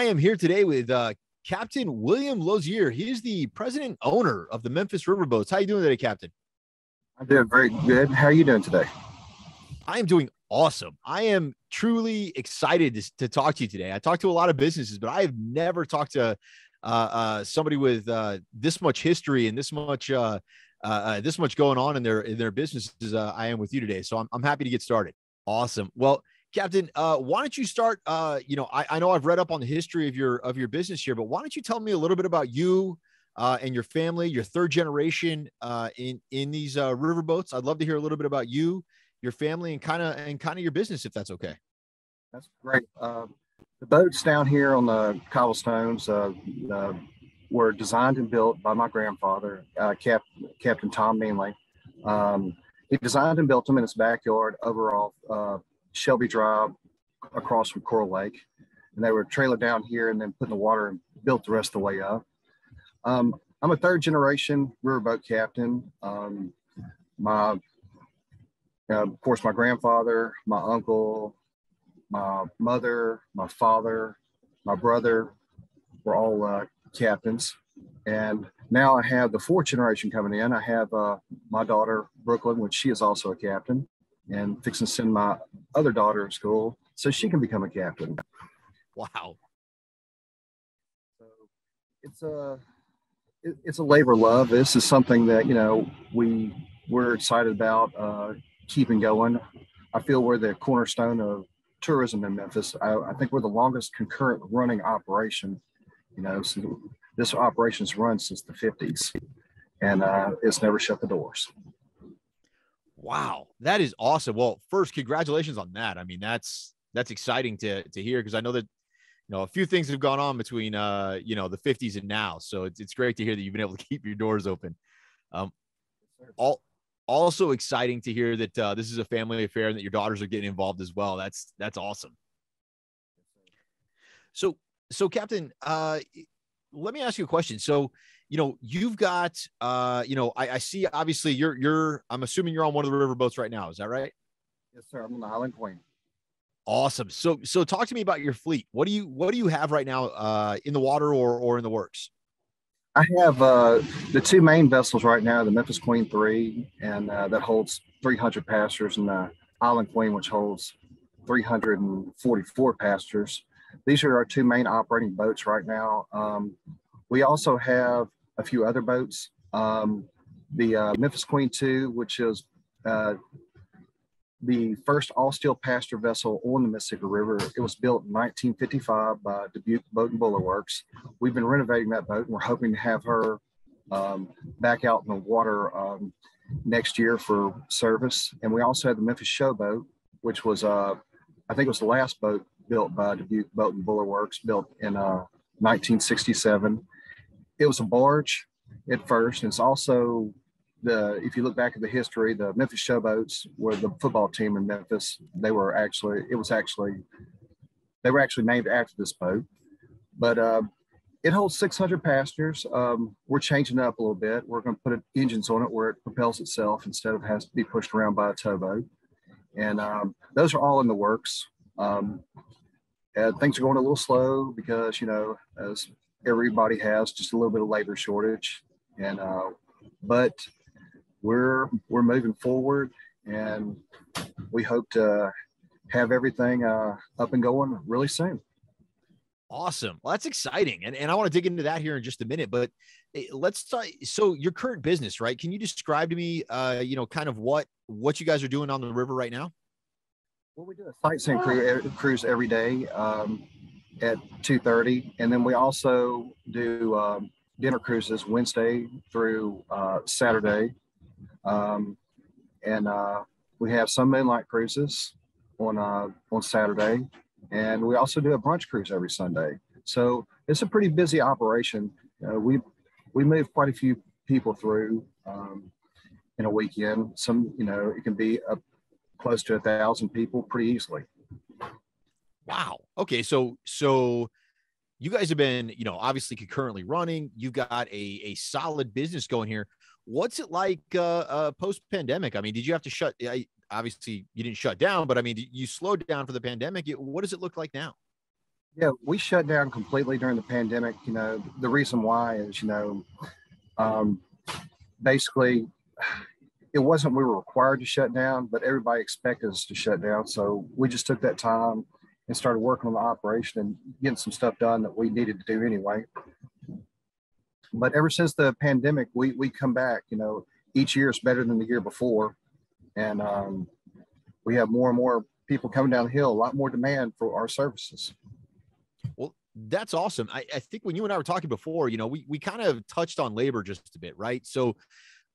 I am here today with uh, Captain William Lozier. He is the president owner of the Memphis Riverboats. How you doing today, Captain? I'm doing very good. How are you doing today? I am doing awesome. I am truly excited to, to talk to you today. I talked to a lot of businesses, but I have never talked to uh, uh, somebody with uh, this much history and this much uh, uh, uh, this much going on in their in their businesses. I am with you today, so I'm, I'm happy to get started. Awesome. Well, Captain, uh, why don't you start? Uh, you know, I, I know I've read up on the history of your of your business here, but why don't you tell me a little bit about you uh, and your family, your third generation uh, in in these uh, riverboats? I'd love to hear a little bit about you, your family, and kind of and kind of your business, if that's okay. That's great. Uh, the boats down here on the cobblestones were designed and built by my grandfather, Cap- Captain Tom Meanley. Um, he designed and built them in his backyard over off Shelby Drive across from Coro Lake. And they were trailered down here and then put in the water and built the rest of the way up. Um, I'm a third generation riverboat captain. Um, my, uh, of course, my grandfather, my uncle, my mother, my father, my brother were all uh, captains. And now I have the fourth generation coming in. I have uh, my daughter, Brooklyn, which she is also a captain and fixing to send my other daughter to school so she can become a captain. Wow. So it's a it, it's a labor love. This is something that you know we we're excited about uh, keeping going. I feel we're the cornerstone of tourism in Memphis. I, I think we're the longest concurrent running operation. You know, so this operation's run since the 50s, and uh, it's never shut the doors. Wow, that is awesome. Well, first, congratulations on that. I mean, that's that's exciting to to hear because I know that you know a few things have gone on between uh you know the 50s and now, so it's it's great to hear that you've been able to keep your doors open. Um, all also exciting to hear that uh, this is a family affair and that your daughters are getting involved as well. That's that's awesome. So so Captain, uh, let me ask you a question. So you know, you've got, uh, you know, I, I, see obviously you're, you're, I'm assuming you're on one of the river boats right now. Is that right? Yes, sir. I'm on the Island Queen. Awesome. So, so talk to me about your fleet. What do you, what do you have right now, uh, in the water or, or in the works? I have, uh, the two main vessels right now, the Memphis Queen three, and, uh, that holds 300 passengers and the Island Queen, which holds 344 passengers. These are our two main operating boats right now. Um, we also have a few other boats. Um, the uh, Memphis Queen 2, which is uh, the first all steel passenger vessel on the Mississippi River. It was built in 1955 by Dubuque Boat and Boiler Works. We've been renovating that boat and we're hoping to have her um, back out in the water um, next year for service. And we also had the Memphis Showboat, which was, uh, I think it was the last boat built by Dubuque Boat and Boiler Works, built in uh, 1967 it was a barge at first. And it's also the if you look back at the history, the Memphis Showboats were the football team in Memphis. They were actually it was actually they were actually named after this boat. But uh, it holds 600 passengers. Um, we're changing up a little bit. We're going to put engines on it where it propels itself instead of has to be pushed around by a towboat. And um, those are all in the works. Um, things are going a little slow because you know as everybody has just a little bit of labor shortage, and uh, but we're we're moving forward, and we hope to have everything uh, up and going really soon. Awesome. Well, that's exciting. And, and I want to dig into that here in just a minute, but eh, let's talk. So your current business, right? Can you describe to me, uh, you know, kind of what, what you guys are doing on the river right now? Well, we do a sightseeing cruise every day. Um, at 2.30 and then we also do um, dinner cruises wednesday through uh, saturday. Um, and uh, we have some moonlight cruises on uh, on saturday. And we also do a brunch cruise every sunday. So it's a pretty busy operation. Uh, we we move quite a few people through um, in a weekend. Some you know it can be up close to a thousand people pretty easily Wow. Okay. So, so you guys have been, you know, obviously concurrently running. You've got a, a solid business going here. What's it like uh, uh, post pandemic? I mean, did you have to shut? I, obviously, you didn't shut down, but I mean, you slowed down for the pandemic. What does it look like now? Yeah, we shut down completely during the pandemic. You know, the reason why is, you know, um, basically it wasn't we were required to shut down, but everybody expected us to shut down. So we just took that time and started working on the operation and getting some stuff done that we needed to do anyway. But ever since the pandemic, we we come back. You know, each year is better than the year before, and um, we have more and more people coming down the hill. A lot more demand for our services. Well, that's awesome. I, I think when you and I were talking before, you know, we we kind of touched on labor just a bit, right? So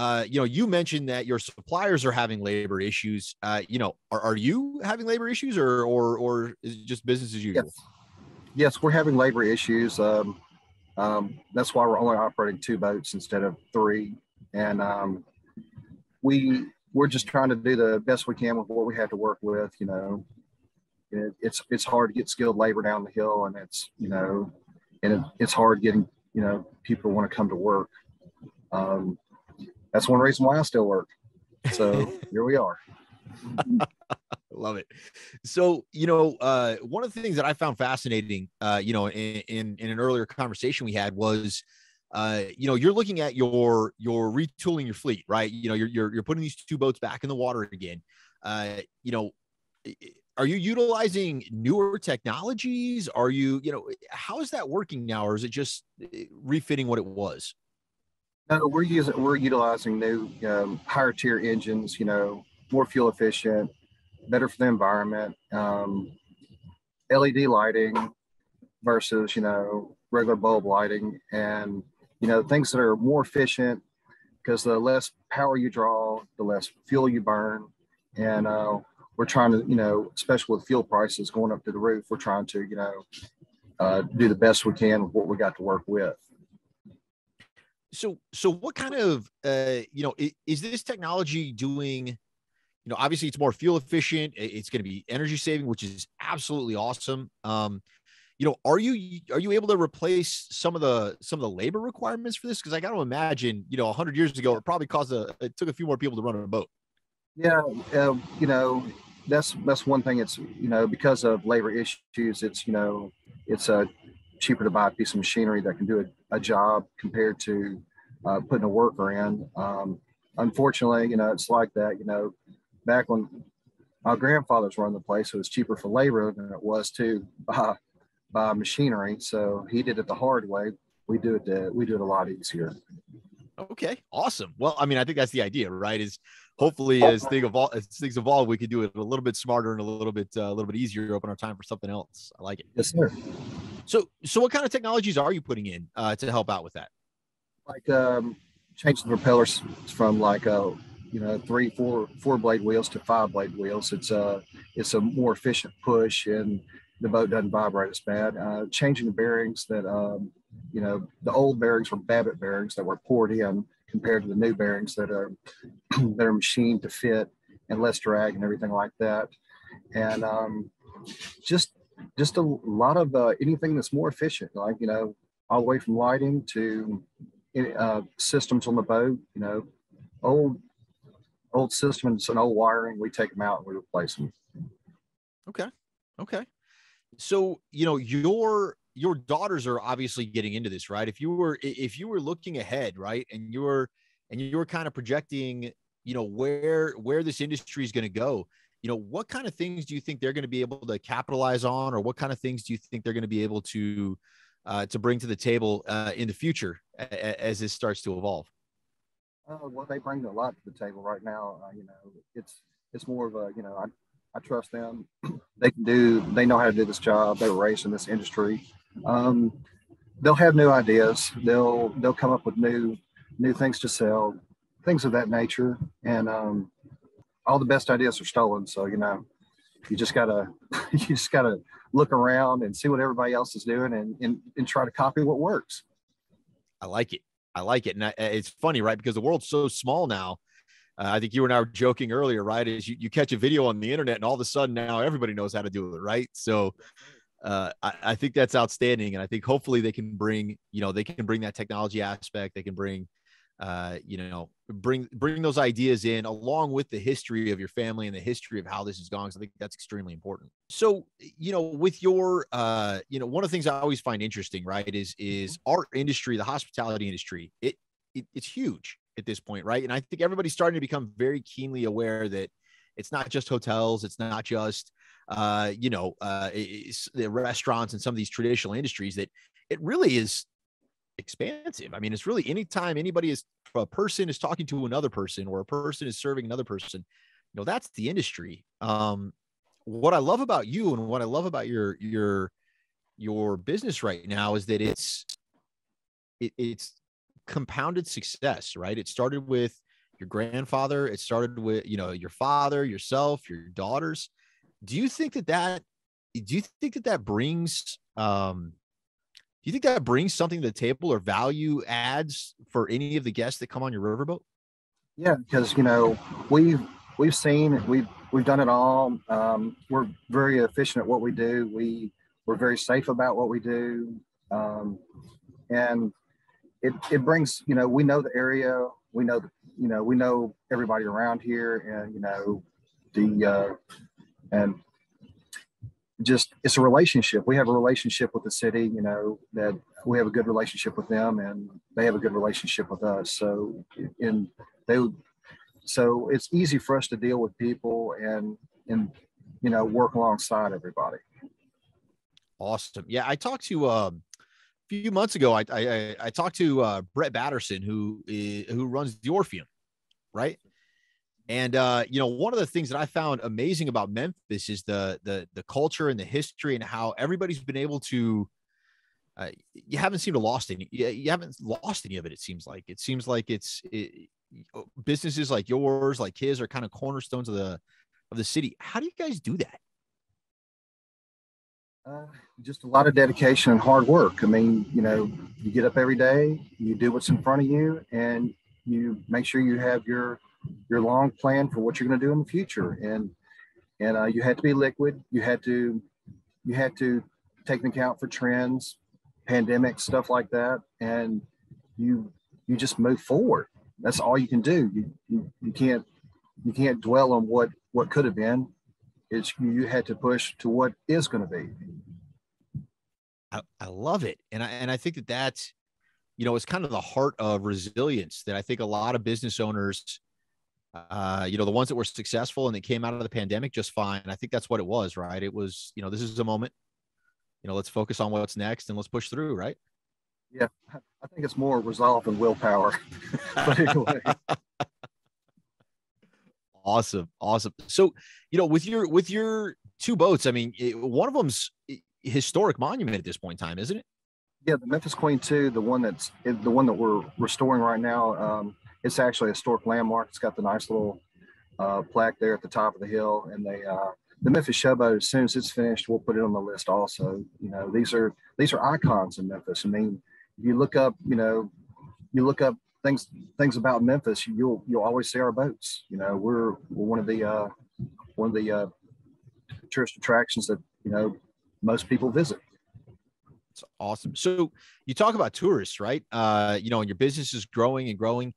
uh, you know, you mentioned that your suppliers are having labor issues. Uh, you know, are, are you having labor issues or, or, or is it just business as usual? Yes, yes we're having labor issues. Um, um, that's why we're only operating two boats instead of three. And um, we, we're just trying to do the best we can with what we have to work with, you know, it, it's, it's hard to get skilled labor down the hill and it's, you know, and it, it's hard getting, you know, people want to come to work. Um, that's one reason why I still work. So here we are. Love it. So, you know, uh, one of the things that I found fascinating, uh, you know, in, in, in an earlier conversation we had was, uh, you know, you're looking at your your retooling your fleet, right? You know, you're you're, you're putting these two boats back in the water again. Uh, you know, are you utilizing newer technologies? Are you, you know, how is that working now, or is it just uh, refitting what it was? No, we're using we're utilizing new um, higher tier engines. You know, more fuel efficient, better for the environment. Um, LED lighting versus you know regular bulb lighting, and you know things that are more efficient because the less power you draw, the less fuel you burn, and uh, we're trying to you know, especially with fuel prices going up to the roof, we're trying to you know uh, do the best we can with what we got to work with so so what kind of uh you know is, is, this technology doing you know obviously it's more fuel efficient it's going to be energy saving which is absolutely awesome. Um you know are you are you able to replace some of the some of the labor requirements for this? Because i got to imagine you know 100 years ago it probably caused a it took a few more people to run a boat. Yeah uh, you know that's that's one thing. It's you know because of labor issues it's you know it's a cheaper to buy a piece of machinery that can do a, a job compared to uh, putting a worker in. Um, unfortunately, you know, it's like that. You know, back when our grandfathers run the place, it was cheaper for labor than it was to buy, buy machinery. So he did it the hard way. We do it. The, we do it a lot easier. Okay, awesome. Well, I mean, I think that's the idea, right? Is hopefully as things evolve, as things evolve, we could do it a little bit smarter and a little bit uh, a little bit easier. Open our time for something else. I like it. Yes, sir. So, so what kind of technologies are you putting in uh, to help out with that? Like um, changing the propellers from like a uh, you know three, four, four blade wheels to five blade wheels. It's a it's a more efficient push, and the boat doesn't vibrate as bad. Uh, changing the bearings that um, you know the old bearings were Babbitt bearings that were poured in compared to the new bearings that are that are machined to fit and less drag and everything like that. And um, just just a lot of uh, anything that's more efficient, like you know, all the way from lighting to uh, systems on the boat. You know, old old systems and old wiring, we take them out and we replace them. Okay, okay. So you know your your daughters are obviously getting into this, right? If you were if you were looking ahead, right, and you were and you were kind of projecting, you know, where where this industry is going to go you know what kind of things do you think they're going to be able to capitalize on or what kind of things do you think they're going to be able to uh, to bring to the table uh, in the future as this starts to evolve? Uh, well they bring a lot to the table right now uh, you know it's it's more of a you know i, I trust them. They can do they know how to do this job. They were raised in this industry. Um, they'll have new ideas. They'll they'll come up with new new things to sell things of that nature. And um, all the best ideas are stolen. So, you know, you just gotta, you just gotta look around and see what everybody else is doing and, and, and try to copy what works. I like it. I like it. And I, it's funny, right? Because the world's so small now. Uh, I think you and I were joking earlier, right? Is you, you catch a video on the internet and all of a sudden now everybody knows how to do it, right? So uh, I, I, think that's outstanding. And I think hopefully they can bring, you know, they can bring that technology aspect. They can bring, uh, you know, bring bring those ideas in along with the history of your family and the history of how this has gone. So I think that's extremely important. So, you know, with your, uh, you know, one of the things I always find interesting, right, is is mm-hmm. our industry, the hospitality industry. It, it it's huge at this point, right? And I think everybody's starting to become very keenly aware that it's not just hotels, it's not just, uh, you know, uh, the restaurants and some of these traditional industries that it really is expansive. I mean, it's really anytime anybody is a person is talking to another person or a person is serving another person, you know, that's the industry. Um, what I love about you and what I love about your your your business right now is that it's it, it's compounded success, right? It started with your grandfather, it started with you know your father, yourself, your daughters. Do you think that that do you think that that brings um do you think that brings something to the table or value adds for any of the guests that come on your riverboat? Yeah, because you know we've we've seen we've we've done it all. Um, we're very efficient at what we do. We we're very safe about what we do, um, and it it brings you know we know the area. We know you know we know everybody around here, and you know the uh, and just it's a relationship. We have a relationship with the city, you know, that we have a good relationship with them and they have a good relationship with us. So in they would, so it's easy for us to deal with people and and you know work alongside everybody. Awesome. Yeah, I talked to um a few months ago. I I, I talked to uh, Brett Batterson, who is, who runs the Orpheum, right? And uh, you know, one of the things that I found amazing about Memphis is the the the culture and the history and how everybody's been able to. Uh, you haven't seemed to lost any. You haven't lost any of it. It seems like it seems like it's it, businesses like yours, like his, are kind of cornerstones of the of the city. How do you guys do that? Uh, just a lot of dedication and hard work. I mean, you know, you get up every day, you do what's in front of you, and you make sure you have your your long plan for what you're going to do in the future. And and uh, you had to be liquid. You had to you had to take into account for trends, pandemic stuff like that, and you you just move forward. That's all you can do. You you, you can't you can't dwell on what what could have been. It's you had to push to what is going to be. I, I love it, and I and I think that that's you know it's kind of the heart of resilience that I think a lot of business owners uh, you know, the ones that were successful and they came out of the pandemic just fine. I think that's what it was, right? It was, you know, this is a moment. You know, let's focus on what's next and let's push through, right? Yeah, I think it's more resolve and willpower. awesome, awesome. So, you know, with your with your two boats, I mean, it, one of them's historic monument at this point in time, isn't it? Yeah, the Memphis Queen two, the one that's the one that we're restoring right now. Um, it's actually a historic landmark. It's got the nice little uh, plaque there at the top of the hill, and they uh, the Memphis Showboat. As soon as it's finished, we'll put it on the list. Also, you know, these are these are icons in Memphis. I mean, you look up, you know, you look up things things about Memphis, you'll you'll always see our boats. You know, we're we're one of the uh, one of the uh, tourist attractions that you know most people visit. It's awesome. So you talk about tourists, right? Uh, you know, and your business is growing and growing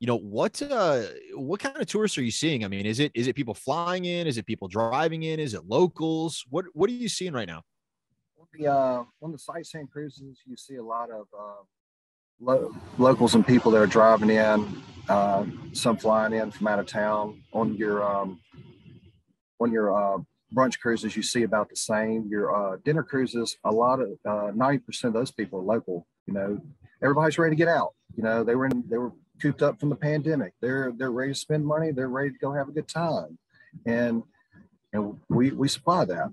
you know what uh what kind of tourists are you seeing? I mean is it is it people flying in? Is it people driving in? Is it locals? What what are you seeing right now? The uh on the sightseeing cruises you see a lot of uh lo- locals and people that are driving in uh some flying in from out of town. On your um on your uh brunch cruises you see about the same. Your uh dinner cruises a lot of uh 90% of those people are local you know. Everybody's ready to get out you know. They were in they were cooped up from the pandemic. They're they're ready to spend money. They're ready to go have a good time, and and we we supply that.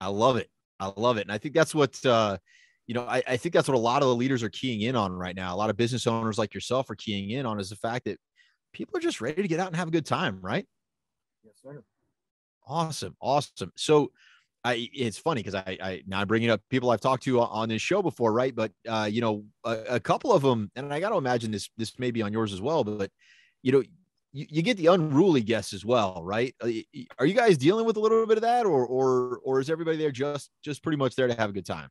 I love it. I love it, and I think that's what uh, you know. I, I think that's what a lot of the leaders are keying in on right now. A lot of business owners like yourself are keying in on is the fact that people are just ready to get out and have a good time, right? Yes, sir. Awesome, awesome. So I, it's funny because I, I now I'm bringing up people I've talked to on this show before, right? But uh, you know, a, a couple of them, and I got to imagine this this may be on yours as well. But you know, you, you get the unruly guests as well, right? Uh, are you guys dealing with a little bit of that, or or or is everybody there just just pretty much there to have a good time?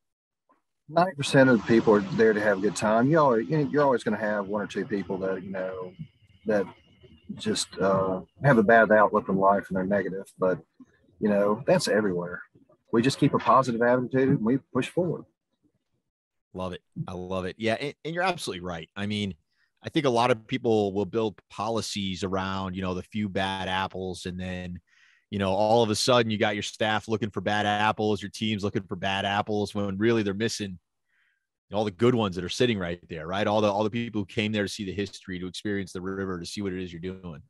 Ninety percent of the people are there to have a good time. You always, you're always going to have one or two people that you know that just uh, have a bad outlook on life and they're negative. But you know that's everywhere. We just keep a positive attitude and we push forward. Love it. I love it. Yeah, and, and you're absolutely right. I mean, I think a lot of people will build policies around you know the few bad apples, and then you know all of a sudden you got your staff looking for bad apples, your teams looking for bad apples, when really they're missing all the good ones that are sitting right there, right? All the all the people who came there to see the history, to experience the river, to see what it is you're doing.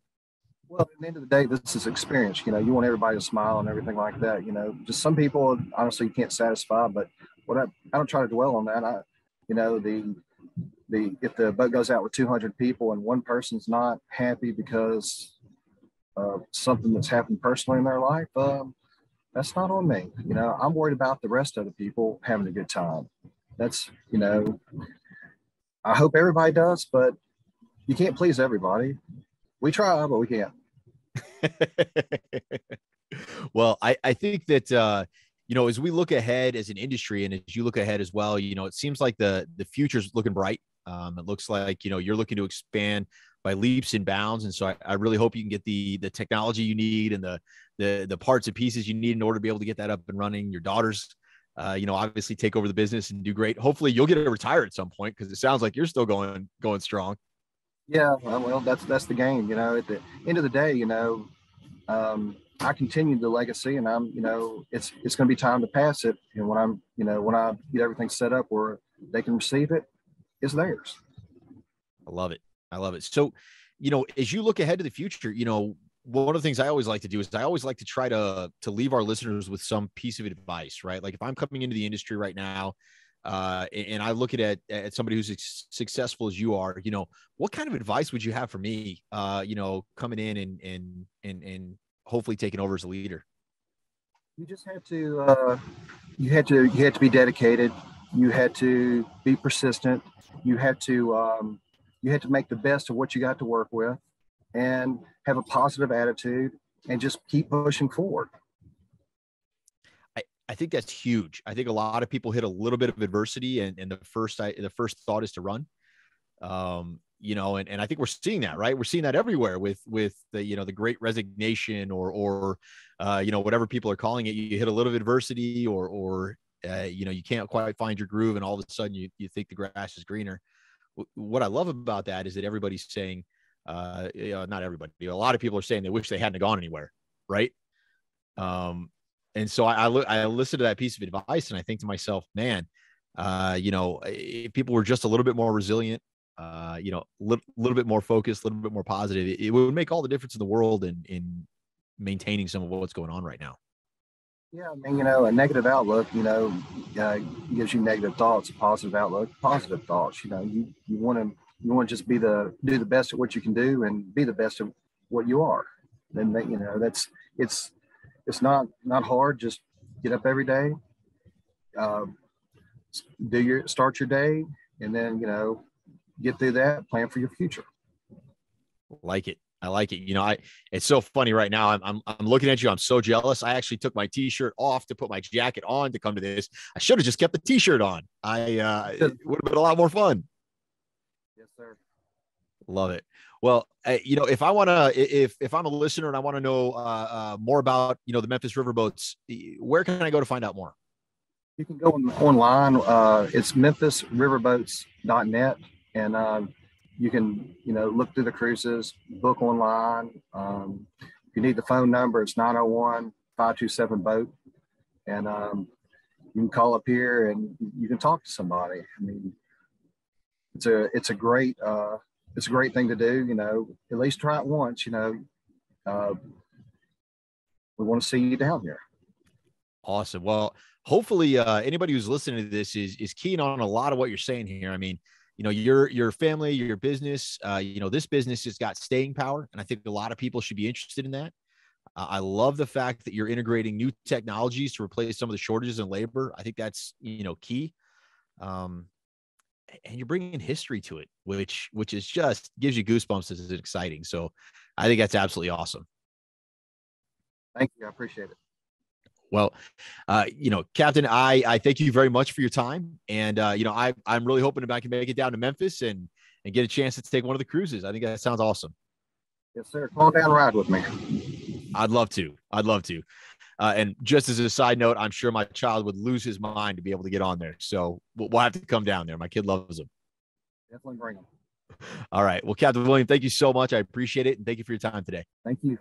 Well, at the end of the day, this is experience. You know, you want everybody to smile and everything like that. You know, just some people, honestly, you can't satisfy. But what I, I don't try to dwell on that. I, you know, the the if the boat goes out with 200 people and one person's not happy because of something that's happened personally in their life, um, that's not on me. You know, I'm worried about the rest of the people having a good time. That's you know, I hope everybody does, but you can't please everybody. We try, but we can't. well, I, I think that uh, you know, as we look ahead as an industry and as you look ahead as well, you know, it seems like the the future's looking bright. Um, it looks like you know you're looking to expand by leaps and bounds, and so I, I really hope you can get the the technology you need and the the the parts and pieces you need in order to be able to get that up and running. Your daughters, uh, you know, obviously take over the business and do great. Hopefully, you'll get to retire at some point because it sounds like you're still going going strong. Yeah, well, that's that's the game. You know, at the end of the day, you know, um, I continue the legacy, and I'm, you know, it's it's going to be time to pass it. And when I'm, you know, when I get everything set up where they can receive it, it's theirs. I love it. I love it. So, you know, as you look ahead to the future, you know, one of the things I always like to do is I always like to try to to leave our listeners with some piece of advice, right? Like if I'm coming into the industry right now, uh, and I look at it at somebody who's as successful as you are, you know, what kind of advice would you have for me? Uh, you know, coming in and and and and hopefully taking over as a leader. You just had to, uh, you had to, you had to be dedicated. You had to be persistent. You had to, um, you had to make the best of what you got to work with, and have a positive attitude, and just keep pushing forward. I think that's huge. I think a lot of people hit a little bit of adversity, and, and the first I, the first thought is to run. Um, you know, and, and I think we're seeing that, right? We're seeing that everywhere with with the you know the Great Resignation or or uh, you know whatever people are calling it. You hit a little adversity, or or uh, you know you can't quite find your groove, and all of a sudden you you think the grass is greener. What I love about that is that everybody's saying, uh, you know, not everybody, a lot of people are saying they wish they hadn't gone anywhere, right? Um, and so I, I, I listened to that piece of advice and I think to myself, man, uh, you know, if people were just a little bit more resilient, uh, you know, a little, little bit more focused, a little bit more positive, it, it, would make all the difference in the world in, in maintaining some of what's going on right now. Yeah, I mean, you know, a negative outlook, you know, uh, gives you negative thoughts. A positive outlook, positive thoughts. You know, you you want to you want to just be the do the best at what you can do and be the best at what you are. Then that, you know that's it's it's not not hard. Just get up every day, uh, do your start your day, and then you know get through that. Plan for your future. Like it. I like it. You know, I it's so funny right now. I'm, I'm I'm looking at you. I'm so jealous. I actually took my t-shirt off to put my jacket on to come to this. I should have just kept the t-shirt on. I uh it would have been a lot more fun. Love it. Well, uh, you know, if I want to, if if I'm a listener and I want to know uh, uh, more about, you know, the Memphis Riverboats, where can I go to find out more? You can go on, online. Uh, it's memphisriverboats.net, and um, you can, you know, look through the cruises, book online. Um, if you need the phone number, it's 901 527 boat, and um, you can call up here and you can talk to somebody. I mean, it's a it's a great uh, it's a great thing to do. You know, at least try it once. You know, uh, we want to see you down here. Awesome. Well, hopefully, uh, anybody who's listening to this is is keen on a lot of what you're saying here. I mean, you know, your your family, your business, uh, you know, this business has got staying power, and I think a lot of people should be interested in that. Uh, I love the fact that you're integrating new technologies to replace some of the shortages in labor. I think that's you know key. Um, and you're bringing history to it, which which is just gives you goosebumps. Is exciting. So I think that's absolutely awesome. Thank you. I appreciate it. Well, uh, you know, Captain, I I thank you very much for your time, and uh, you know, I I'm really hoping that I can make it down to Memphis and and get a chance to take one of the cruises. I think that sounds awesome. Yes, sir. Come on down, ride with me. I'd love to. I'd love to. Uh, and just as a side note, I'm sure my child would lose his mind to be able to get on there. So we'll, we'll have to come down there. My kid loves them. Definitely bring them. All right. Well, Captain William, thank you so much. I appreciate it. And thank you for your time today. Thank you.